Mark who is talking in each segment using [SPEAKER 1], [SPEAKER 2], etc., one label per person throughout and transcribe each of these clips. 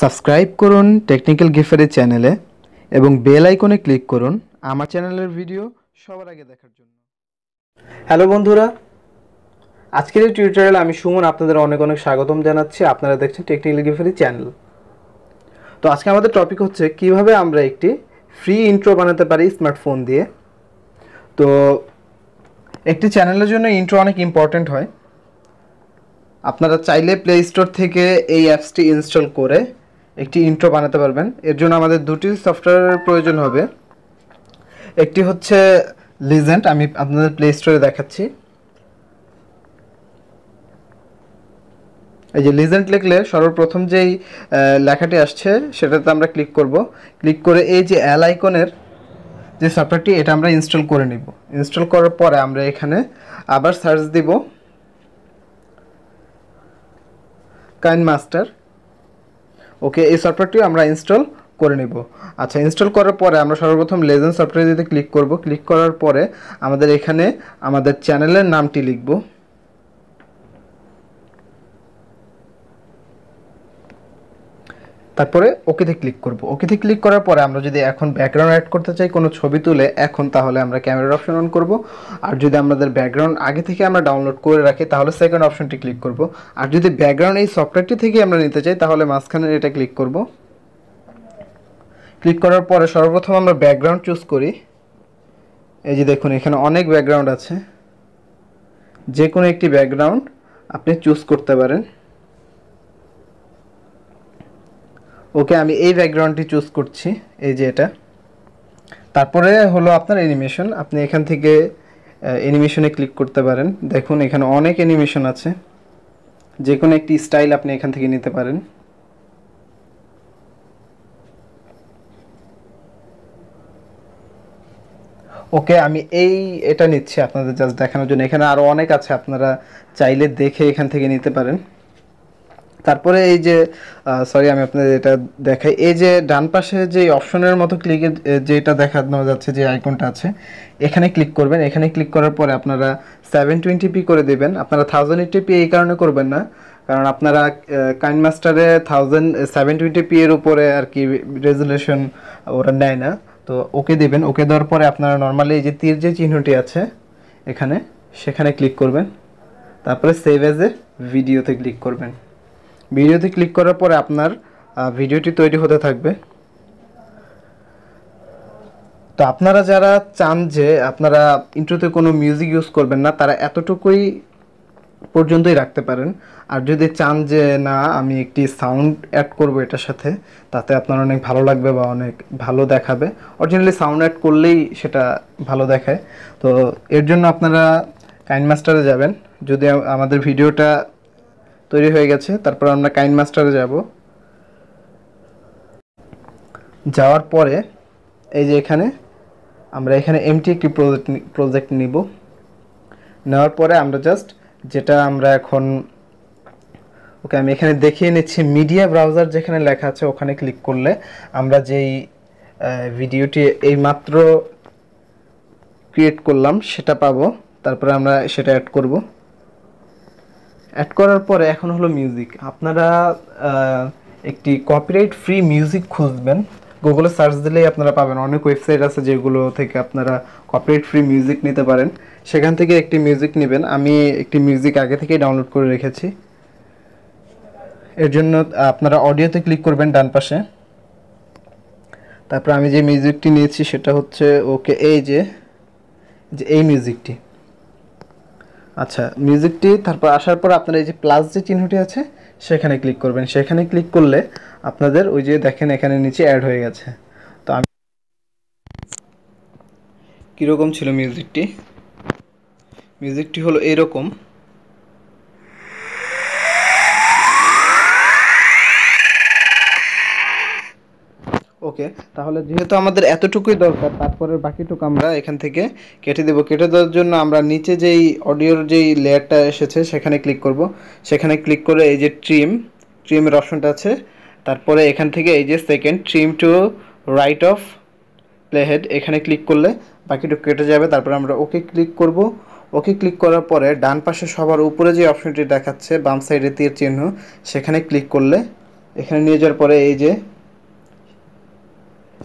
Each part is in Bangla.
[SPEAKER 1] সাবস্ক্রাইব করুন টেকনিক্যাল গিফারের চ্যানেলে এবং বেল আইকনে ক্লিক করুন আমার চ্যানেলের ভিডিও সবার আগে দেখার জন্য। হ্যালো বন্ধুরা, আজকের এই টিউটোরিয়ালে আমি সুমন আপনাদের অনেক অনেক স্বাগতম জানাচ্ছি। আপনারা দেখছেন টেকনিক্যাল গিফারি চ্যানেল। তো আজকে আমাদের টপিক হচ্ছে কীভাবে আমরা একটি ফ্রি ইন্ট্রো বানাতে পারি স্মার্টফোন দিয়ে। তো একটি চ্যানেলের জন্য ইন্ট্রো অনেক ইম্পর্ট্যান্ট হয়। আপনারা চাইলে প্লে স্টোর থেকে এই অ্যাপসটি ইনস্টল করে একটি ইন্ট্রো বানাতে পারবেন। এর জন্য আমাদের দুটি সফটওয়্যারের প্রয়োজন হবে। একটি হচ্ছে লিজেন্ড আমি আপনাদের প্লে স্টোরে দেখাচ্ছি। এই যে লিজেন্ড লিখলে সর্বপ্রথম যেই লেখাটি আসছে, সেটাতে আমরা ক্লিক করব। ক্লিক করে এই যে অ্যাল আইকনের যে সফটওয়্যারটি এটা আমরা ইনস্টল করে নিব। ইনস্টল করার পরে আমরা এখানে আবার সার্চ দিব। কাইন মাস্টার ওকে, এই সফটওয়্যারটি আমরা ইনস্টল করে নিব। আচ্ছা ইনস্টল করার পরে আমরা সর্বপ্রথম লেজেন্ড সফটওয়্যার দিতে ক্লিক করব। ক্লিক করার পরে আমাদের এখানে আমাদের চ্যানেলের নামটি লিখব। তারপরে ওকেতে ক্লিক করব। ওকেতে ক্লিক করার পরে আমরা যদি এখন ব্যাকগ্রাউন্ড অ্যাড করতে চাই কোনো ছবি তুলে, এখন তাহলে আমরা ক্যামেরার অপশন অন করব। আর যদি আমাদের ব্যাকগ্রাউন্ড আগে থেকে আমরা ডাউনলোড করে রাখি, তাহলে সেকেন্ড অপশনটি ক্লিক করব। আর যদি ব্যাকগ্রাউন্ড এই সফটওয়্যারটি থেকে আমরা নিতে চাই, তাহলে মাঝখানে এটা ক্লিক করব। ক্লিক করার পরে সর্বপ্রথম আমরা ব্যাকগ্রাউন্ড চুজ করি। এই যে দেখুন, এখানে অনেক ব্যাকগ্রাউন্ড আছে। যে কোনো একটি ব্যাকগ্রাউন্ড আপনি চুজ করতে পারেন। ওকে আমি এই ব্যাকগ্রাউন্ডটি চুজ করছি, এই যে এটা। তারপরে হলো আপনার অ্যানিমেশন আপনি এখান থেকে অ্যানিমেশনে ক্লিক করতে পারেন। দেখুন, এখানে অনেক অ্যানিমেশন আছে। যে কোনো একটি স্টাইল আপনি এখান থেকে নিতে পারেন। ওকে, আমি এই এটা নিচ্ছি আপনাদের জাস্ট দেখানোর জন্য। এখানে আরও অনেক আছে, আপনারা চাইলে দেখে এখান থেকে নিতে পারেন। তারপরে এই যে সরি আমি আপনাদের এটা দেখাই। এই যে ডান পাশে যে অপশনের মতো ক্লিকে যেটা দেখানো যাচ্ছে, যে আইকনটা আছে, এখানে ক্লিক করবেন। এখানে ক্লিক করার পরে আপনারা সেভেন টোয়েন্টি পি করে দেবেন। আপনারা থাউজেন্ড এইটি পি এই কারণে করবেন না। কারণ আপনারা কাইন মাস্টারে থাউজেন্ড সেভেন টোয়েন্টি পি এর উপরে আর কি রেজুলেশন ওরা নেয় না। তো ওকে দেবেন। ওকে দেওয়ার পরে আপনারা নর্মালি এই যে তীর যে চিহ্নটি আছে, এখানে, সেখানে ক্লিক করবেন। তারপরে সেভ এজ এ ভিডিওতে ক্লিক করবেন। ভিডিওতে ক্লিক করার পরে আপনার ভিডিওটি তৈরি হতে থাকবে। তো আপনারা যারা চান যে আপনারা ইন্ট্রোতে কোনো মিউজিক ইউজ করবেন না, তারা এতটুকুই পর্যন্তই রাখতে পারেন। আর যদি চান যে না, আমি একটি সাউন্ড অ্যাড করব এটার সাথে, তাতে আপনার অনেক ভালো লাগবে বা অনেক ভালো দেখাবে। অরিজিনালি সাউন্ড অ্যাড করলেই সেটা ভালো দেখায়। তো এর জন্য আপনারা কাইন মাস্টারে যাবেন। যদি আমাদের ভিডিওটা তৈরি হয়ে গেছে, তারপর আমরা কাইন মাস্টারে যাব। যাওয়ার পরে এই যে এখানে, আমরা এখানে এমটি একটি প্রজেক্ট প্রজেক্ট নিব। নেওয়ার পরে আমরা জাস্ট যেটা আমরা এখন, ওকে আমি এখানে দেখিয়ে নিচ্ছি মিডিয়া ব্রাউজার যেখানে লেখা আছে ওখানে ক্লিক করলে আমরা যেই ভিডিওটি এইমাত্র ক্রিয়েট করলাম, সেটা পাবো। তারপরে আমরা সেটা অ্যাড করব। অ্যাড করার পরে এখন হলো মিউজিক আপনারা একটি কপিরাইট ফ্রি মিউজিক খুঁজবেন। গুগলে সার্চ দিলেই আপনারা পাবেন। অনেক ওয়েবসাইট আছে যেগুলো থেকে আপনারা কপিরাইট ফ্রি মিউজিক নিতে পারেন। সেখান থেকে একটি মিউজিক নেবেন। আমি একটি মিউজিক আগে থেকেই ডাউনলোড করে রেখেছি। এর জন্য আপনারা অডিওতে ক্লিক করবেন ডান পাশে। তারপর আমি যে মিউজিকটি নিয়েছি সেটা হচ্ছে ওকে এই যে যে এই মিউজিকটি আচ্ছা মিউজিকটি তারপর আসার পর আপনার এই যে প্লাস যে চিহ্নটি আছে, সেখানে ক্লিক করবেন। সেখানে ক্লিক করলে আপনাদের ওই যে দেখেন এখানে নিচে অ্যাড হয়ে গেছে। তো আমি কীরকম ছিল মিউজিকটি মিউজিকটি হলো এরকম। ওকে, তাহলে যেহেতু আমাদের এতটুকুই দরকার তারপরে বাকিটুকু আমরা এখান থেকে কেটে দেবো। কেটে দেওয়ার জন্য আমরা নিচে যেই অডিওর যেই লেয়ারটা এসেছে, সেখানে ক্লিক করব। সেখানে ক্লিক করে এই যে ট্রিম ট্রিমের অপশনটা আছে। তারপরে এখান থেকে এই যে second trim to right of playhead এখানে ক্লিক করলে বাকিটুকু কেটে যাবে। তারপরে আমরা ওকে ক্লিক করব। ওকে ক্লিক করার পরে ডান পাশে সবার উপরে যে অপশনটি দেখাচ্ছে, বাম সাইডে তীর চিহ্ন, সেখানে ক্লিক করলে, এখানে নিয়ে যাওয়ার পরে এই যে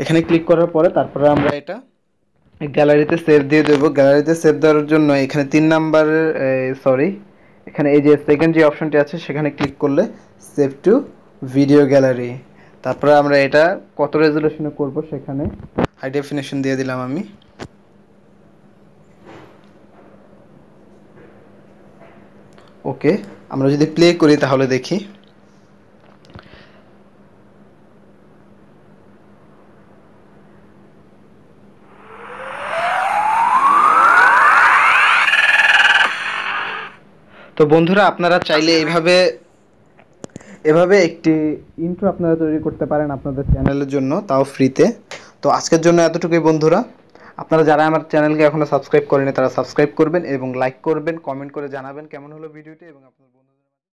[SPEAKER 1] এখানে ক্লিক করার পরে তারপরে আমরা এটা? গ্যালারিতে সেভ দিয়ে দেবো। গ্যালারিতে সেভ দেওয়ার জন্য এখানে তিন নাম্বারের সরি এখানে এই যে সেকেন্ড যে অপশনটি আছে সেখানে ক্লিক করলে সেভ টু ভিডিও গ্যালারি তারপরে আমরা এটা কত রেজুলেশনে করব সেখানে? হাই ডেফিনেশন দিয়ে দিলাম আমি। ওকে আমরা যদি প্লে করি তাহলে দেখি। তো বন্ধুরা আপনারা চাইলে এইভাবে এভাবে একটি ইন্ট্রো আপনারা তৈরি করতে পারেন আপনাদের চ্যানেলের জন্য তাও ফ্রিতে তো আজকের জন্য এতটুকুই বন্ধুরা। আপনারা যারা আমার চ্যানেলকে এখনও সাবস্ক্রাইব করেনি তারা সাবস্ক্রাইব করবেন এবং লাইক করবেন কমেন্ট করে জানাবেন কেমন হলো ভিডিওটি এবং আপনার